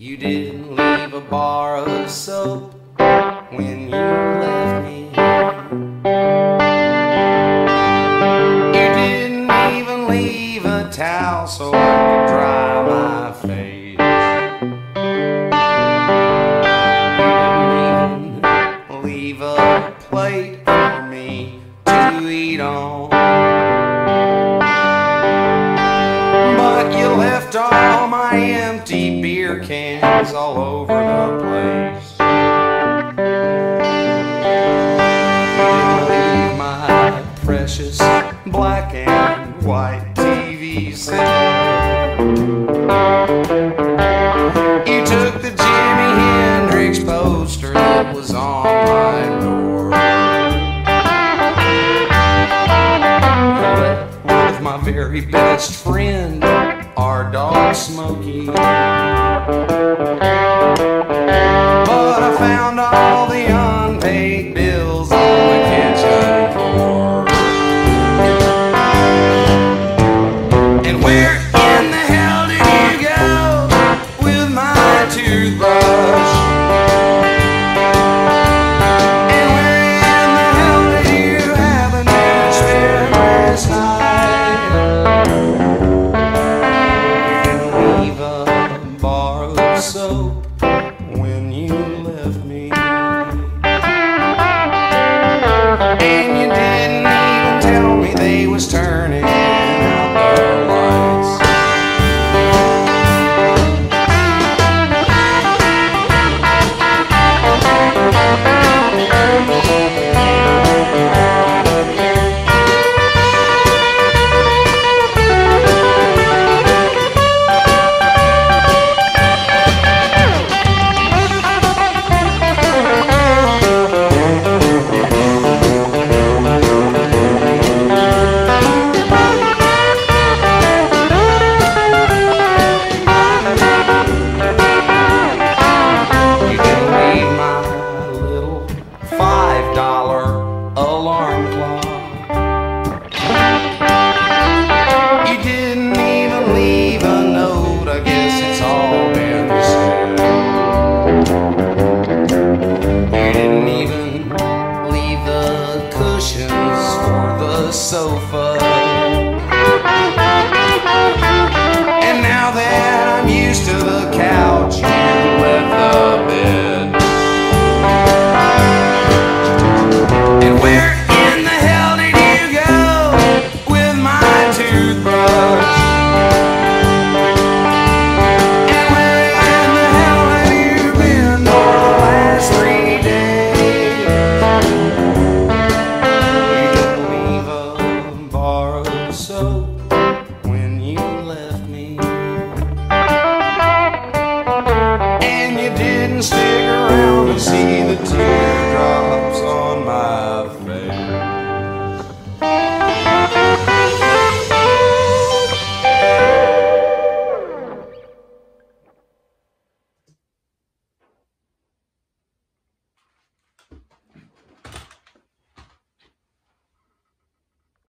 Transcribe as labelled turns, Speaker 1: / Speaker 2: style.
Speaker 1: You didn't leave a bar of soap when you left me. You didn't even leave a towel so I could dry my face. Beer cans all over the place. Didn't my precious black and white TV set. You took the Jimi Hendrix poster that was on my door. with my very best friend, our dog Smokey. Thank. sofa. And now that I'm used to the couch, you let the bed.